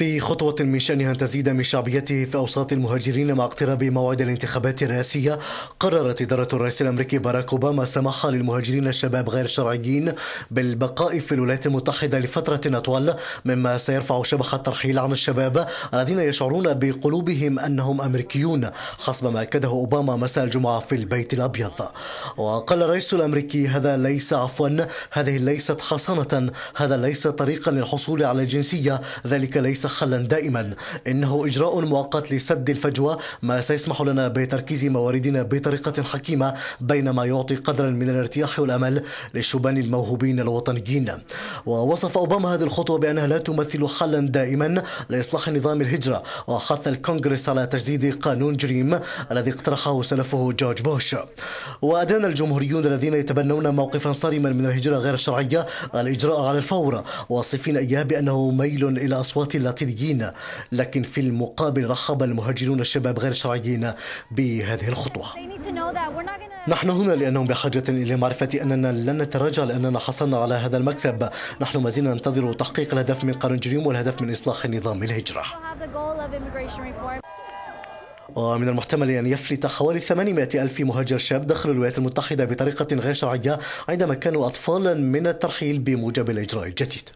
في خطوة من شأنها أن تزيد من شعبيته في أوساط المهاجرين مع اقتراب موعد الانتخابات الرئاسية. قررت إدارة الرئيس الأمريكي باراك أوباما السماح للمهاجرين الشباب غير الشرعيين بالبقاء في الولايات المتحدة لفترة أطول مما سيرفع شبح الترحيل عن الشباب الذين يشعرون بقلوبهم أنهم أمريكيون حسب ما أكده أوباما مساء الجمعة في البيت الأبيض. وقال الرئيس الأمريكي هذا ليس عفوا هذه ليست حصانة هذا ليس طريقا للحصول على الجنسية ذلك ليس حلا دائما. إنه إجراء مؤقت لسد الفجوة ما سيسمح لنا بتركيز مواردنا بطريقة حكيمة بينما يعطي قدرا من الارتياح والأمل للشبان الموهوبين الوطنيين. ووصف أوباما هذه الخطوة بأنها لا تمثل حلا دائما لإصلاح نظام الهجرة وحث الكونغرس على تجديد قانون جريم الذي اقترحه سلفه جورج بوش. وأدان الجمهوريون الذين يتبنون موقفا صارما من الهجرة غير الشرعية الإجراء على الفور. واصفين إياه بأنه ميل إلى أصوات اللاتينيين لكن في المقابل رحب المهاجرون الشباب غير الشرعيين بهذه الخطوة. نحن هنا لأنهم بحاجة إلى معرفة أننا لن نتراجع لأننا حصلنا على هذا المكسب. نحن ما زلنا ننتظر تحقيق الهدف من قانون جريم والهدف من إصلاح نظام الهجرة. ومن المحتمل أن يفلت حوالي 800 ألف مهاجر شاب داخل الولايات المتحدة بطريقة غير شرعية عندما كانوا أطفالا من الترحيل بموجب الإجراء الجديد.